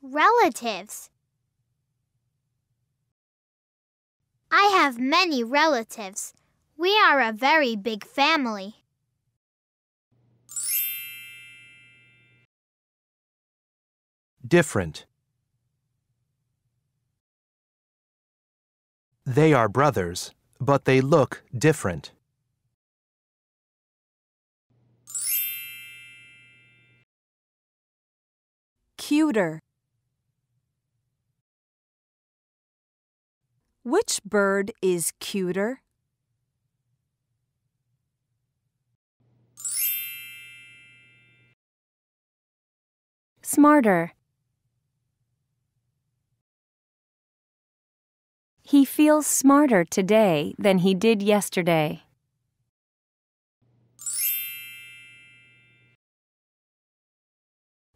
Relatives. I have many relatives. We are a very big family. Different. They are brothers, but they look different. Cuter. Which bird is cuter? Smarter. He feels smarter today than he did yesterday.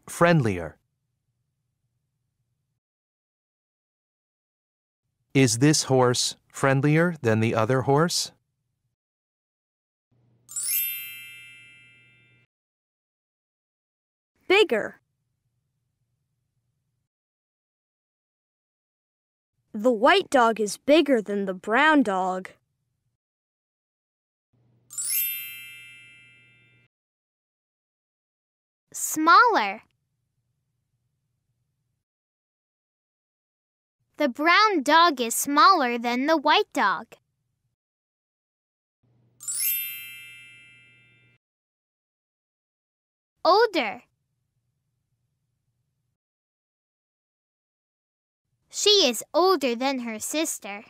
Friendlier. Is this horse friendlier than the other horse? Bigger. The white dog is bigger than the brown dog. Smaller. The brown dog is smaller than the white dog. Older. She is older than her sister.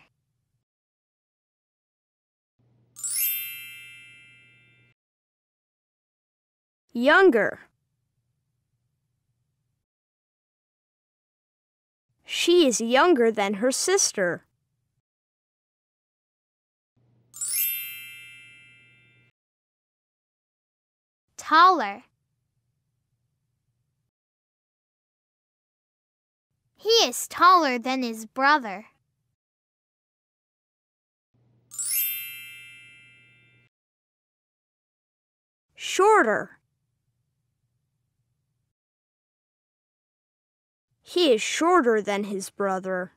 Younger. She is younger than her sister. Taller. He is taller than his brother. Shorter. He is shorter than his brother.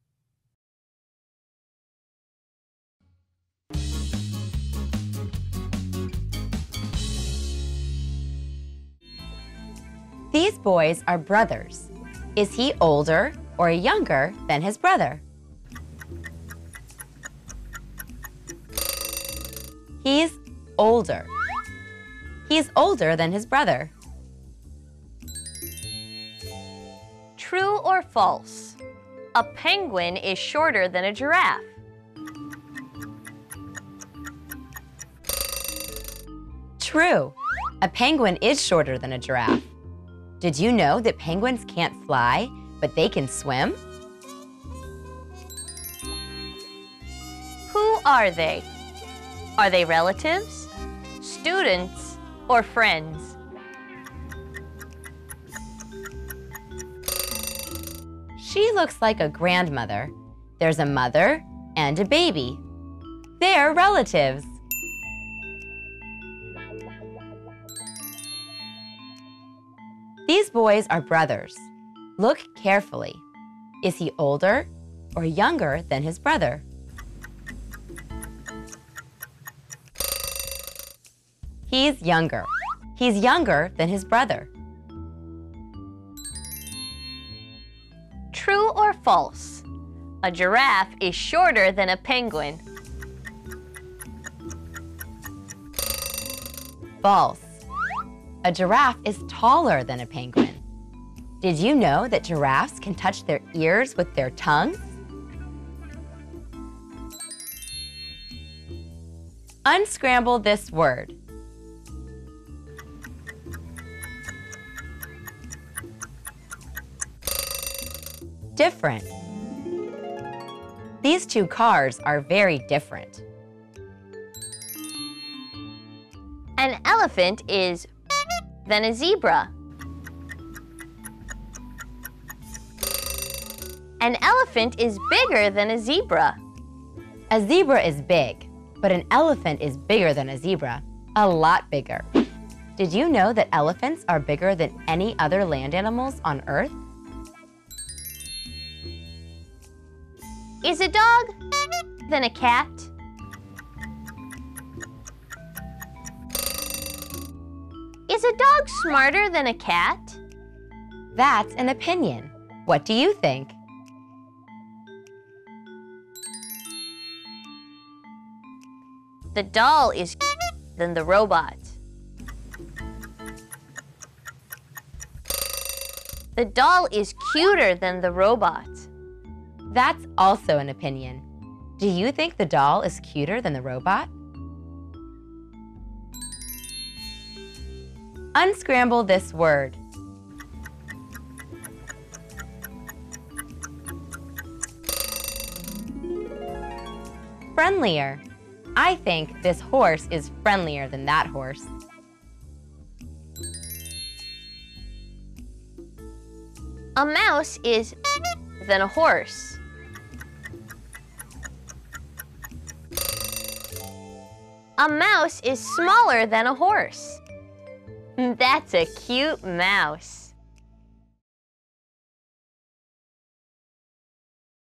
These boys are brothers. Is he older or younger than his brother? He's older. He's older than his brother. True or false? A penguin is shorter than a giraffe. True. A penguin is shorter than a giraffe. Did you know that penguins can't fly, but they can swim? Who are they? Are they relatives, students, or friends? She looks like a grandmother. There's a mother and a baby. They're relatives. These boys are brothers. Look carefully. Is he older or younger than his brother? He's younger. He's younger than his brother. True or false? A giraffe is shorter than a penguin. False. A giraffe is taller than a penguin. Did you know that giraffes can touch their ears with their tongues? Unscramble this word. Different. These two cars are very different. An elephant is than a zebra. An elephant is bigger than a zebra. A zebra is big, but an elephant is bigger than a zebra, a lot bigger. Did you know that elephants are bigger than any other land animals on Earth? Is a dog than a cat? Is a dog smarter than a cat? That's an opinion. What do you think? The doll is than the robot. The doll is cuter than the robot. That's also an opinion. Do you think the doll is cuter than the robot? Unscramble this word. Friendlier. I think this horse is friendlier than that horse. A mouse is than a horse. A mouse is smaller than a horse. That's a cute mouse.